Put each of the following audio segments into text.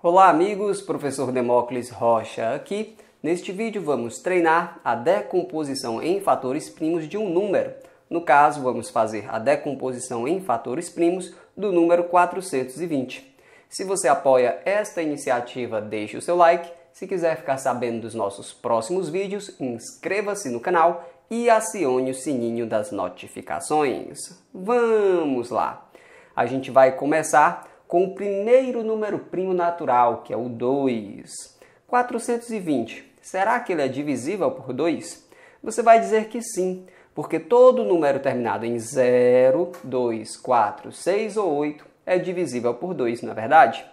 Olá amigos, professor Demócles Rocha aqui. Neste vídeo vamos treinar a decomposição em fatores primos de um número. No caso, vamos fazer a decomposição em fatores primos do número 420. Se você apoia esta iniciativa, deixe o seu like. Se quiser ficar sabendo dos nossos próximos vídeos, inscreva-se no canal e acione o sininho das notificações. Vamos lá! A gente vai começar com o primeiro número primo natural, que é o 2. 420. Será que ele é divisível por 2? Você vai dizer que sim, porque todo número terminado em 0, 2, 4, 6 ou 8 é divisível por 2, não é verdade?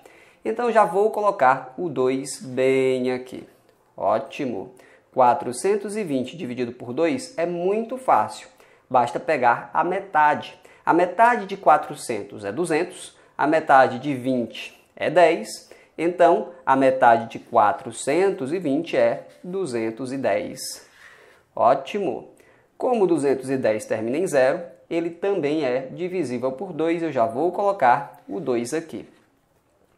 Então já vou colocar o 2 bem aqui. Ótimo! 420 dividido por 2 é muito fácil. Basta pegar a metade. A metade de 400 é 200, a metade de 20 é 10, então a metade de 420 é 210. Ótimo! Como 210 termina em zero, ele também é divisível por 2, eu já vou colocar o 2 aqui.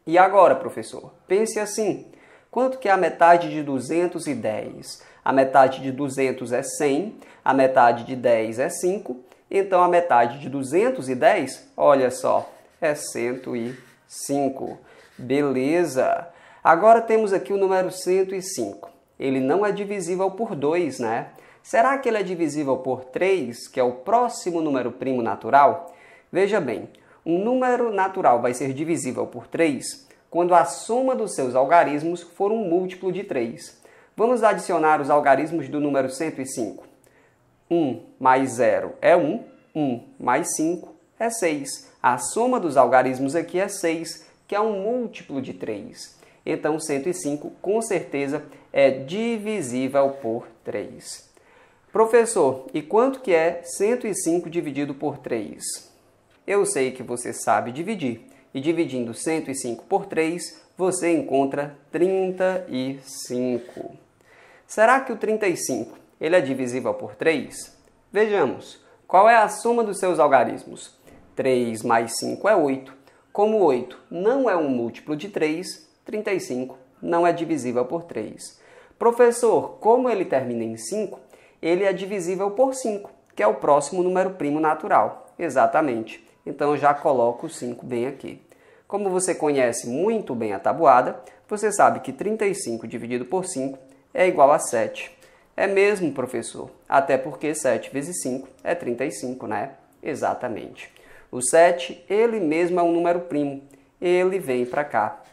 E agora, professor? Pense assim, quanto que é a metade de 210? A metade de 200 é 100, a metade de 10 é 5, então a metade de 210, olha só, é 105. Beleza! Agora temos aqui o número 105. Ele não é divisível por 2, né? Será que ele é divisível por 3, que é o próximo número primo natural? Veja bem, um número natural vai ser divisível por 3 quando a soma dos seus algarismos for um múltiplo de 3. Vamos adicionar os algarismos do número 105. 1 mais 0 é 1, 1 mais 5 é 6. A soma dos algarismos aqui é 6, que é um múltiplo de 3. Então, 105 com certeza é divisível por 3. Professor, e quanto que é 105 dividido por 3? Eu sei que você sabe dividir. E dividindo 105 por 3, você encontra 35. Será que o 35 ele é divisível por 3? Vejamos. Qual é a soma dos seus algarismos? 3 mais 5 é 8. Como 8 não é um múltiplo de 3, 35 não é divisível por 3. Professor, como ele termina em 5, ele é divisível por 5, que é o próximo número primo natural. Exatamente. Então eu já coloco o 5 bem aqui. Como você conhece muito bem a tabuada, você sabe que 35 dividido por 5 é igual a 7. É mesmo, professor, até porque 7 vezes 5 é 35, né? Exatamente. O 7, ele mesmo é um número primo. Ele vem para cá.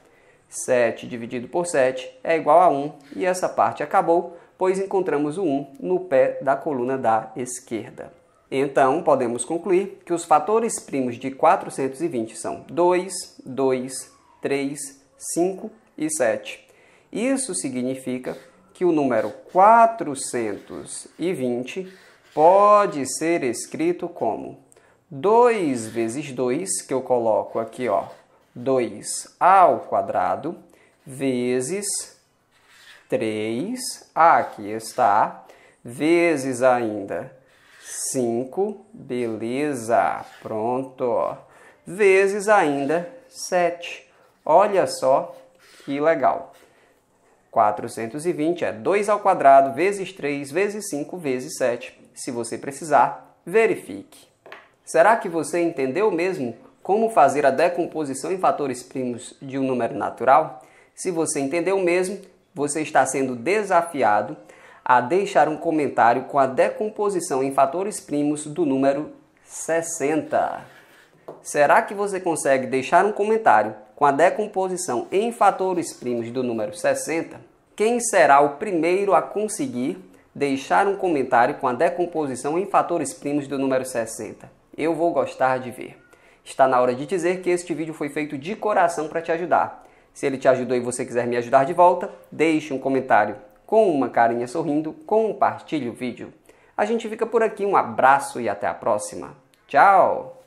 7 dividido por 7 é igual a 1 e essa parte acabou, pois encontramos o 1 no pé da coluna da esquerda. Então, podemos concluir que os fatores primos de 420 são 2, 2, 3, 5 e 7. Isso significa que o número 420 pode ser escrito como 2 vezes 2, que eu coloco aqui, ó, 2 ao quadrado, vezes 3, aqui está, vezes ainda 5, beleza, pronto, vezes ainda 7. Olha só que legal. 420 é 2 ao quadrado, vezes 3, vezes 5, vezes 7. Se você precisar, verifique. Será que você entendeu mesmo como fazer a decomposição em fatores primos de um número natural? Se você entendeu mesmo, você está sendo desafiado a deixar um comentário com a decomposição em fatores primos do número 60. Será que você consegue deixar um comentário com a decomposição em fatores primos do número 60? Quem será o primeiro a conseguir deixar um comentário com a decomposição em fatores primos do número 60? Eu vou gostar de ver. Está na hora de dizer que este vídeo foi feito de coração para te ajudar. Se ele te ajudou e você quiser me ajudar de volta, deixe um comentário com uma carinha sorrindo, compartilhe o vídeo. A gente fica por aqui, um abraço e até a próxima. Tchau!